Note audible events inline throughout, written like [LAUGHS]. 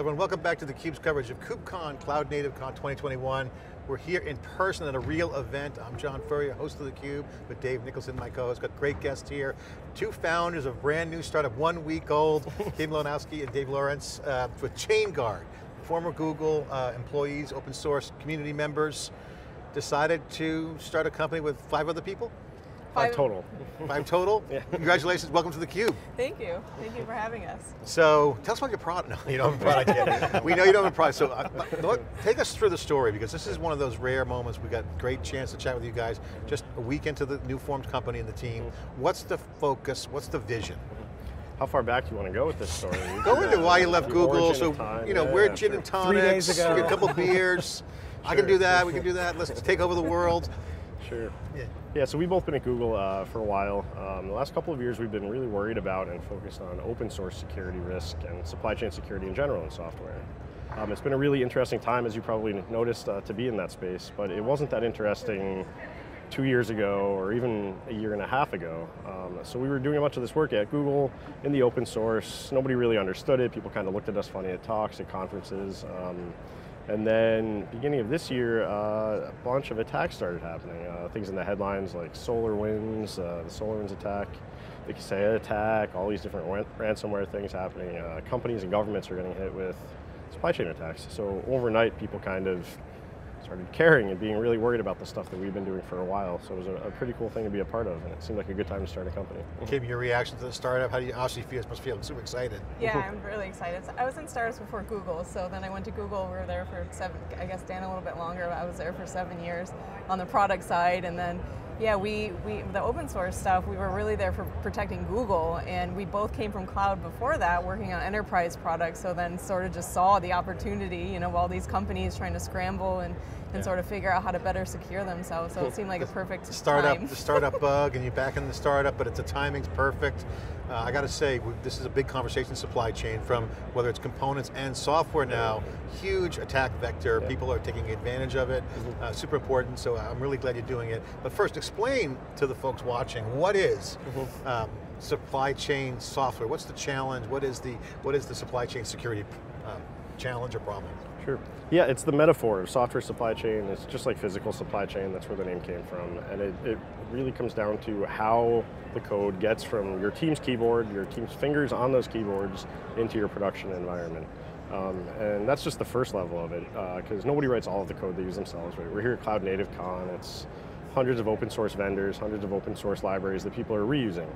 everyone, welcome back to theCUBE's coverage of KubeCon, Cloud Native Con 2021. We're here in person at a real event. I'm John Furrier, host of theCUBE, with Dave Nicholson, my co-host. Got great guests here. Two founders of brand new startup, one week old, [LAUGHS] Kim Lewandowski and Dave Lorenc, uh, with ChainGuard, former Google uh, employees, open source community members, decided to start a company with five other people? Five, total. Five total? yeah. Congratulations, welcome to theCUBE. Thank you, thank you for having us. So, tell us about your product. [LAUGHS] No, you don't have a product yet. we know you don't have a product, so uh, look, take us through the story, because this is one of those rare moments, we got great chance to chat with you guys, just a week into the new formed company and the team. What's the focus, what's the vision? How far back do you want to go with this story? [LAUGHS] go into why you left Google, so, you know, yeah, we're yeah, gin sure. and tonics, Three days ago. get a couple [LAUGHS] beers, I can do that, we can do that, let's take over the world. Sure. Yeah. Yeah, so we've both been at Google uh, for a while. Um, the last couple of years we've been really worried about and focused on open source security risk and supply chain security in general in software. Um, it's been a really interesting time, as you probably noticed, uh, to be in that space, but it wasn't that interesting two years ago or even a year and a half ago. Um, so we were doing a bunch of this work at Google in the open source. Nobody really understood it. People kind of looked at us funny at talks, at conferences. Um, and then beginning of this year, uh, a bunch of attacks started happening. Uh, things in the headlines like SolarWinds, uh, the Solar Winds attack, the Kaseya attack, all these different ran- ransomware things happening. Uh, companies and governments are getting hit with supply chain attacks. So overnight, people kind of started caring and being really worried about the stuff that we've been doing for a while. So it was a, a pretty cool thing to be a part of, and it seemed like a good time to start a company. Kim, your reaction to the startup, how do you obviously feel, must feel super excited. [LAUGHS] Yeah, I'm really excited. So I was in startups before Google, so then I went to Google. We were there for seven, I guess Dan a little bit longer, but I was there for seven years on the product side, and then yeah, we, we the open source stuff, we were really there for protecting Google, and we both came from cloud before that, working on enterprise products, so then sort of just saw the opportunity, you know, all these companies trying to scramble and, and Yeah. sort of figure out how to better secure themselves, so it seemed like a perfect startup, time. the startup [LAUGHS] bug, and you're back in the startup, but it's the timing's perfect. Uh, I got to say, this is a big conversation supply chain from whether it's components and software now, huge attack vector, Yeah. people are taking advantage of it, uh, super important, so I'm really glad you're doing it. But first, explain to the folks watching, what is um, supply chain software? What's the challenge? What is the, what is the supply chain security challenge or problem? Sure. Yeah, it's the metaphor of software supply chain. It's just like physical supply chain. That's where the name came from. And it, it really comes down to how the code gets from your team's keyboard, your team's fingers on those keyboards, into your production environment. Um, and that's just the first level of it, because nobody writes all of the code they use themselves. Right? We're here at Cloud Native Con. It's hundreds of open source vendors, hundreds of open source libraries that people are reusing.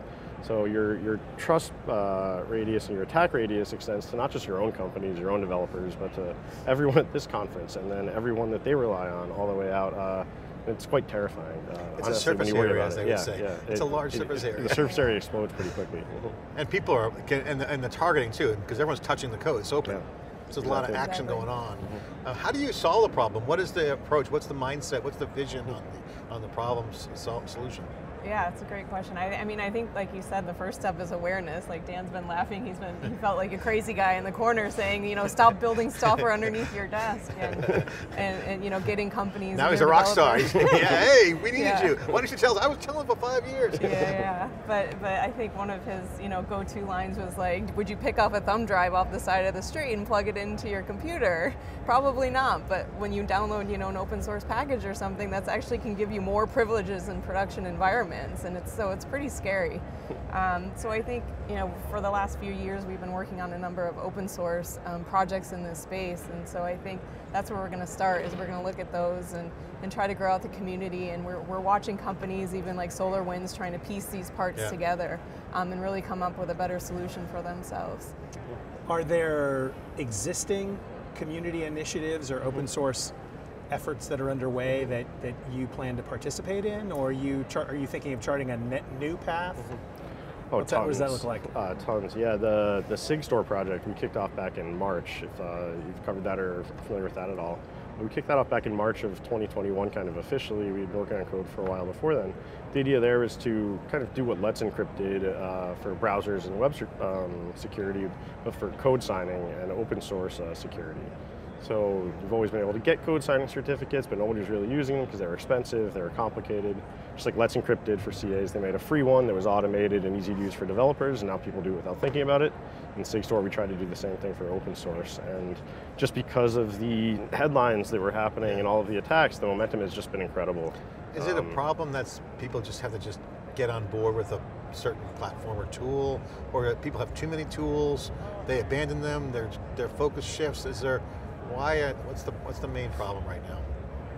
So your, your trust uh, radius and your attack radius extends to not just your own companies, your own developers, but to everyone at this conference and then everyone that they rely on all the way out. Uh, it's quite terrifying. Uh, It's a honestly, when surface area, as it. they would yeah, say. Yeah, It's a large surface area. The surface area explodes pretty quickly. [LAUGHS] And people are, can- and the, and the targeting too, because everyone's touching the code, it's open. Yeah. So there's a lot of action going on. Uh, how do you solve the problem? What is the approach? What's the mindset? What's the vision on the, on the problem solution? Yeah, it's a great question. I, I mean, I think, like you said, the first step is awareness. Like Dan's been laughing. He's been he felt like a crazy guy in the corner saying, you know, stop building software [LAUGHS] underneath your desk, and, and, and you know, getting companies. Now he's a rock star. [LAUGHS] Yeah, hey, we needed Yeah. you. Why didn't you tell us? I was telling for five years. yeah, yeah. But but I think one of his you know go-to lines was like, "Would you pick up a thumb drive off the side of the street and plug it into your computer?" Probably not. But when you download you know an open source package or something, that's actually can give you more privileges in production environments, and it's so it's pretty scary. Um, so I think you know for the last few years we've been working on a number of open source um, projects in this space, and so I think that's where we're going to start. Is we're going to look at those and and try to grow out the community, and we're, we're watching companies, even like SolarWinds, trying to piece these parts Yeah. together um, and really come up with a better solution for themselves. Are there existing community initiatives or open source efforts that are underway that, that you plan to participate in, or are you char- are you thinking of charting a net new path? Oh, What's that- what does that look like? Uh, tons, yeah. The the SigStore project we kicked off back in March. If uh, you've covered that or familiar with that at all, we kicked that off back in March of 2021, kind of officially. We'd been working on code for a while before then. The idea there was to kind of do what Let's Encrypt did uh, for browsers and web um, security, but for code signing and open source uh, security. So you've always been able to get code signing certificates, but nobody's really using them because they were expensive, they were complicated. Just like Let's Encrypt did for CAs, they made a free one that was automated and easy to use for developers, and now people do it without thinking about it. In SigStore, we tried to do the same thing for open source, and just because of the headlines that were happening and all of the attacks, the momentum has just been incredible. Is it a Um, problem that people just have to just get on board with a certain platform or tool, or that people have too many tools, they abandon them, their their focus shifts? Is there why? uh, What's the what's the main problem right now?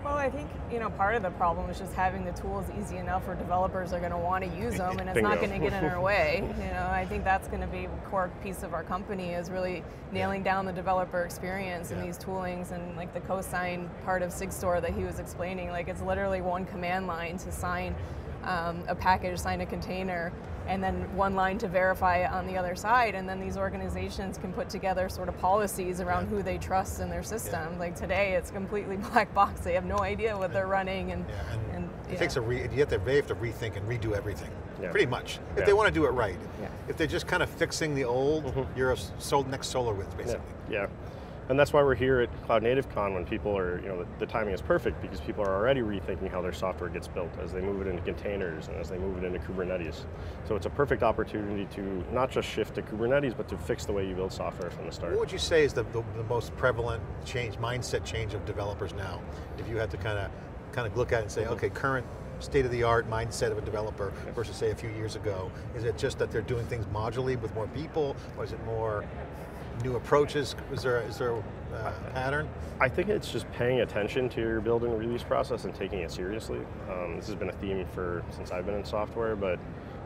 Well, I think you know part of the problem is just having the tools easy enough where developers are going to want to use them, and it's not going to get in our [LAUGHS] way. You know, I think that's going to be a core piece of our company is really nailing down the developer experience and these toolings and like the co-sign part of SigStore that he was explaining. Like it's literally one command line to sign um, a package, sign a container, and then one line to verify it on the other side. And then these organizations can put together sort of policies around Yeah. who they trust in their system. Like today, it's completely [LAUGHS] black box. They have no idea what they're running, and, Yeah, and, and it yeah. takes a re, you have to they have to rethink and redo everything. Yeah. Pretty much, if Yeah. they want to do it right. Yeah. If they're just kind of fixing the old, Mm-hmm. you're a s- sold next SolarWinds Yeah, basically. yeah. And that's why we're here at Cloud Native Con when people are, you know, the, the timing is perfect because people are already rethinking how their software gets built as they move it into containers and as they move it into Kubernetes. So it's a perfect opportunity to not just shift to Kubernetes, but to fix the way you build software from the start. What would you say is the, the, the most prevalent change, mindset change of developers now? If you had to kind of kind of look at it and say, Mm-hmm. okay, current state of the art mindset of a developer versus say a few years ago, is it just that they're doing things modularly with more people, or is it more new approaches? Is there is there a uh, pattern? I think it's just paying attention to your build and release process and taking it seriously. Um, this has been a theme for since I've been in software, but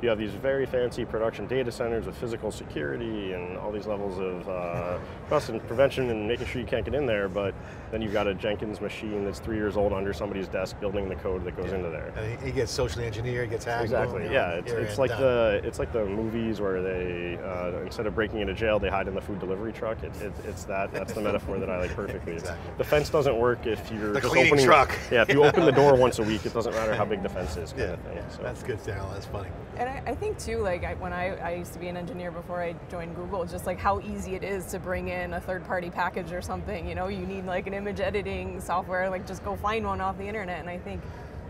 you have these very fancy production data centers with physical security and all these levels of uh, trust and prevention and making sure you can't get in there. But then you've got a Jenkins machine that's three years old under somebody's desk building the code that goes into there. And he, he gets socially engineered, gets hacked. Exactly. boom, Yeah, it's, it's like done. the it's like the movies where they uh, instead of breaking into jail, they hide in the food delivery truck. It, it, it's that. That's the metaphor that I like perfectly. Exactly. The fence doesn't work if you're The just opening. truck. Yeah, if you open the [LAUGHS] door once a week, it doesn't matter how big the fence is, kind Yeah, of thing. So. that's good, Daniel. That's funny. And I, I think too, like I, when I, I used to be an engineer before I joined Google, just like how easy it is to bring in a third-party package or something. You know, you need like an image editing software, like just go find one off the internet. And I think,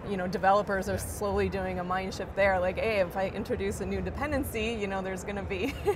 you know, developers are slowly doing a mind shift there. Like, hey, if I introduce a new dependency, you know, there's going to be, [LAUGHS]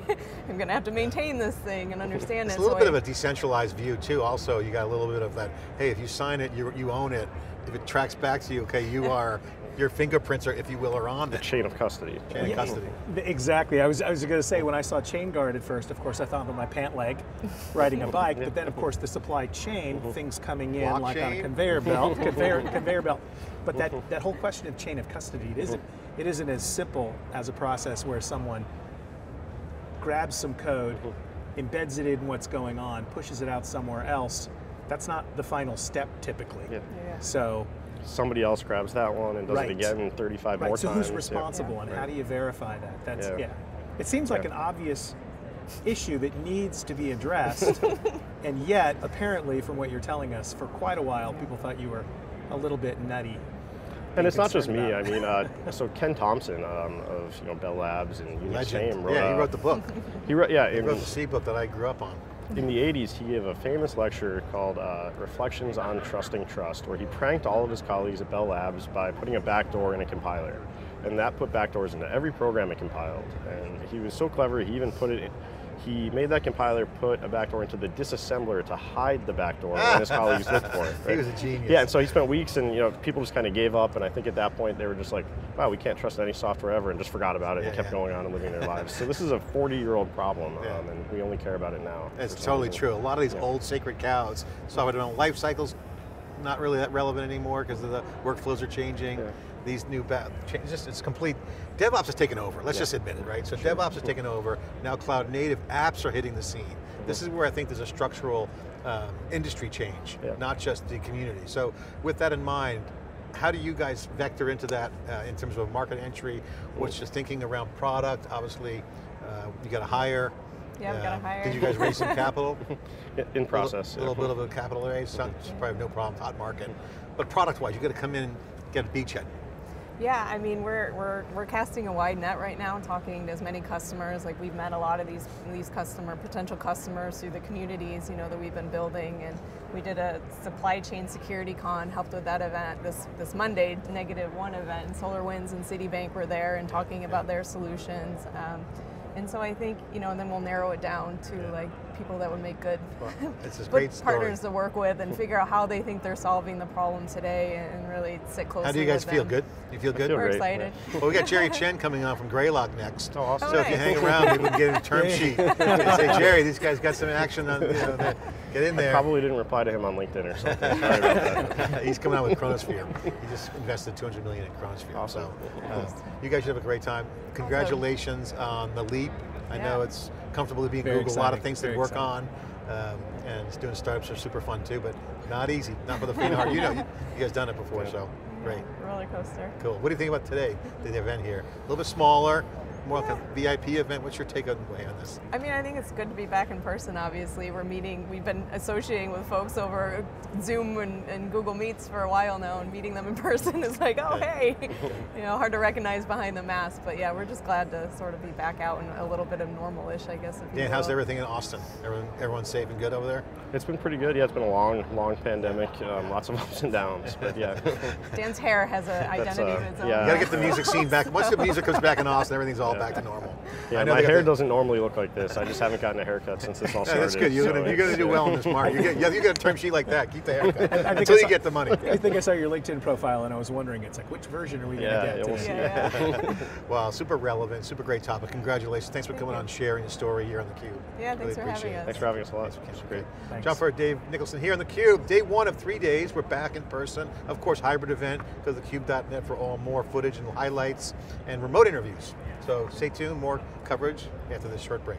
I'm going to have to maintain this thing and understand It's it. It's a little So bit I- of a decentralized view too. Also, you got a little bit of that. Hey, if you sign it, you, you own it. If it tracks back to you, okay, you [LAUGHS] are your fingerprints are, if you will, are on it. Chain of custody. Chain of custody. Exactly. I was, I was going to say when I saw chain guard at first, of course, I thought about my pant leg [LAUGHS] riding a bike, but then of course the supply chain, mm-hmm. things coming in like on a conveyor belt, [LAUGHS] conveyor, conveyor belt. But that, mm-hmm. that whole question of chain of custody, it isn't, mm-hmm. it isn't as simple as a process where someone grabs some code, embeds it in what's going on, pushes it out somewhere else. That's not the final step typically. Yeah. Yeah. So, Somebody else grabs that one and does Right. it again 35 right, more so times. who's Yeah. responsible and how do you verify that? That's yeah. Yeah. It seems like Yeah. an obvious issue that needs to be addressed, [LAUGHS] and yet apparently, from what you're telling us, for quite a while, people thought you were a little bit nutty. And it's not just me. I mean, uh, [LAUGHS] so Ken Thompson um, of you know Bell Labs and Unix Legend. fame wrote. yeah, he wrote the book. He wrote, yeah, He wrote the C book that I grew up on. In the 80s, he gave a famous lecture called uh, Reflections on Trusting Trust, where he pranked all of his colleagues at Bell Labs by putting a backdoor in a compiler. And that put backdoors into every program it compiled. And he was so clever, he even put it in, he made that compiler put a backdoor into the disassembler to hide the backdoor when his [LAUGHS] colleagues looked for it. He was a genius. Yeah, and so he spent weeks, and you know, people just kind of gave up. And I think at that point they were just like, "Wow, we can't trust any software ever," and just forgot about it and kept yeah. going on and living their lives. So this is a 40-year-old problem, Yeah. um, and we only care about it now. It's totally reason. true. A lot of these Yeah. old sacred cows, software development life cycles, not really that relevant anymore because the workflows are changing. Yeah. These new, ba- cha- just it's complete. DevOps has taken over. Let's Yeah. just admit it, right? So DevOps has taken over. Now cloud native apps are hitting the scene. This is where I think there's a structural um, industry change, Yeah. not just the community. So with that in mind, how do you guys vector into that uh, in terms of market entry? What's your thinking around product? Obviously, uh, you got to hire. Yeah, we gotta Uh, hire. Did you guys raise some capital? [LAUGHS] In- in process. A little, yeah. little bit of a capital raise, so it's probably no problem, hot market. But product-wise, you got to come in and get a beachhead. Yeah, I mean we're, we're we're casting a wide net right now, talking to as many customers. Like we've met a lot of these these customer potential customers through the communities, you know, that we've been building, and we did a supply chain security con, helped with that event this this Monday, negative one event. And SolarWinds and Citibank were there and talking about their solutions. Um, and so I think you know, and then we'll narrow it down to like people that would make good, Well, [LAUGHS] a good great story. partners to work with and figure out how they think they're solving the problem today, and really sit closely. How do you guys feel? them. Good? You feel good? feel We're great, excited. Well, we got Jerry [LAUGHS] Chen coming on from Greylock next. Oh, awesome. So if you hang around, maybe we can get a term [LAUGHS] sheet. And say, Jerry, these guys got some action on, you know, there. Get in there. Probably didn't reply to him on LinkedIn or something. [LAUGHS] Sorry about that. He's coming out with Chronosphere. He just invested 200 million in Chronosphere. Awesome. So, uh, you guys should have a great time. Congratulations on the leap. I know it's comfortable to be in Very Google. A lot of exciting, things to work exciting. on. Um, and doing startups are super fun too, but not easy. Not for the faint of heart. You know, you, you guys done it before, so great. Roller coaster. Cool. What do you think about today, the event here? A little bit smaller, more like a VIP event. What's your take on on this? I mean, I think it's good to be back in person. Obviously, we're meeting. We've been associating with folks over Zoom and, and Google Meets for a while now, and meeting them in [LAUGHS] person is like, oh hey, [LAUGHS] you know, hard to recognize behind the mask. But yeah, we're just glad to sort of be back out and a little bit of normal-ish, I guess. Dan, how's everything in Austin? Everyone, everyone's safe and good over there? It's been pretty good. Yeah, it's been a long, long pandemic. Um, lots of [LAUGHS] ups and downs, but yeah. Dan's hair has an identity uh, of its own. yeah. You got to get the music scene back. Once the music comes back in Austin, everything's all back to normal. Yeah, I know my hair the- doesn't normally look like this. I just haven't gotten a haircut since this all [LAUGHS] Yeah, started. that's good. You're so gonna, you're gonna it's, do well in this market. You get, yeah, you get a term sheet like that. Keep the haircut [LAUGHS] think until I you saw- get the money. [LAUGHS] I think I saw your LinkedIn profile and I was wondering, it's like, which version are we Yeah, going yeah, to we'll get see. Yeah, yeah. Wow, super relevant, super great topic. Congratulations. Thanks for coming on, sharing your story here on the Cube. Yeah, thanks for having it. us. Thanks for having us a lot. It's great. Thanks. John Furrier, Dave Nicholson here on the Cube. Day one of three days. We're back in person. Of course, hybrid event. Go to thecube.net for all more footage and highlights and remote interviews. So stay tuned. More coverage after this short break.